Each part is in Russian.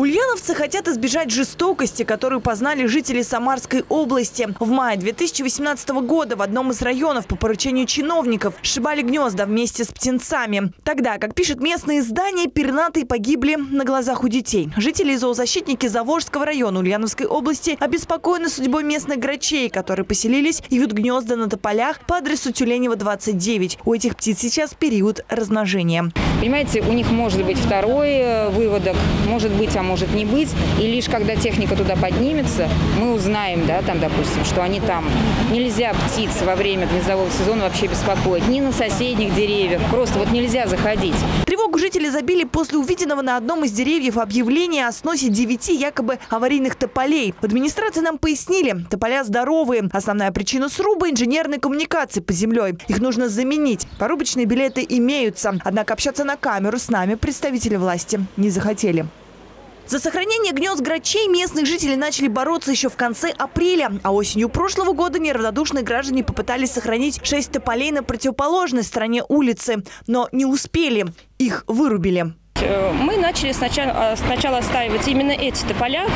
Ульяновцы хотят избежать жестокости, которую познали жители Самарской области. В мае 2018 года в одном из районов по поручению чиновников сшибали гнезда вместе с птенцами. Тогда, как пишет местное издание, пернатые погибли на глазах у детей. Жители и зоозащитники Заволжского района Ульяновской области обеспокоены судьбой местных грачей, которые поселились и вьют гнезда на тополях по адресу Тюленева, 29. У этих птиц сейчас период размножения. Понимаете, у них может быть второй э, выводок, может быть, а может не быть. И лишь когда техника туда поднимется, мы узнаем, да, там, допустим, что они там. Нельзя птиц во время гнездового сезона вообще беспокоить. Ни на соседних деревьях. Просто вот нельзя заходить. Тревогу жители забили после увиденного на одном из деревьев объявления о сносе девяти якобы аварийных тополей. В администрации нам пояснили, тополя здоровые. Основная причина сруба – инженерной коммуникации под землей. Их нужно заменить. Порубочные билеты имеются. Однако общаться на камеру с нами представители власти не захотели. За сохранение гнезд грачей местные жители начали бороться еще в конце апреля. А осенью прошлого года неравнодушные граждане попытались сохранить шесть тополей на противоположной стороне улицы. Но не успели. Их вырубили. Э, мы начали сначала, сначала отстаивать именно эти тополя.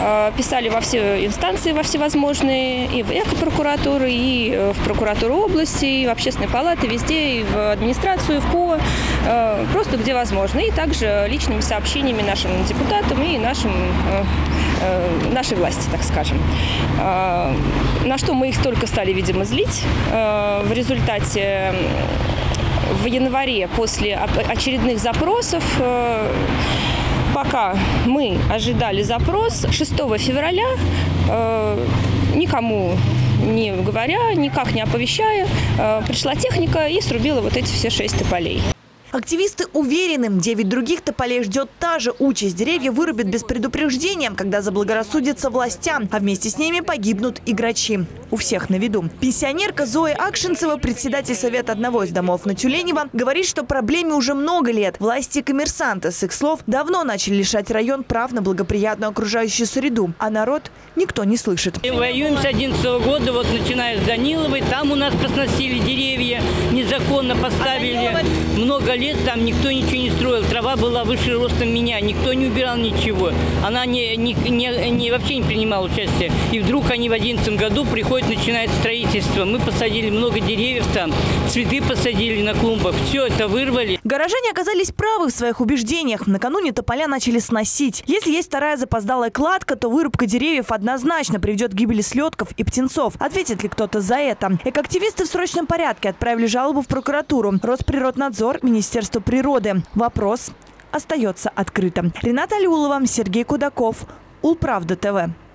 Э, писали во все инстанции, во всевозможные, и в экопрокуратуры, и э, в прокуратуру области, и в общественные палаты, везде, и в администрацию, в КО, просто где возможно. И также личными сообщениями нашим депутатам и нашим нашей власти, так скажем. На что мы их только стали, видимо, злить. В результате в январе после очередных запросов э, пока мы ожидали запрос 6 февраля, э, никому не говоря, никак не оповещая, э, пришла техника и срубила вот эти все шесть тополей. Активисты уверены, 9 других тополей ждет та же участь. Деревья вырубят без предупреждения, когда заблагорассудится властям, а вместе с ними погибнут и грачи. У всех на виду. Пенсионерка Зоя Акшинцева, председатель совета одного из домов на Тюленева, говорит, что проблеме уже много лет. Власти и коммерсанты, с их слов, давно начали лишать район прав на благоприятную окружающую среду, а народ никто не слышит. Мы воюем с 11 года, вот начиная с Даниловой, там у нас посносили деревья, незаконно поставили. Много лет там никто ничего не строил. Трава была выше ростом меня, никто не убирал ничего. Она не, не, не, не, вообще не принимала участия. И вдруг они в 2011 году приходят, начинают строительство. Мы посадили много деревьев там, цветы посадили на клумбах. Все это вырвали. Горожане оказались правы в своих убеждениях. Накануне тополя начали сносить. Если есть вторая запоздалая кладка, то вырубка деревьев однозначно приведет к гибели слетков и птенцов. Ответит ли кто-то за это? Экоактивисты в срочном порядке отправили жалобу в прокуратуру. Росприроднадзор, Министерство природы. Вопрос остается открытым. Рената Алиулова, Сергей Кудаков, Улправда ТВ.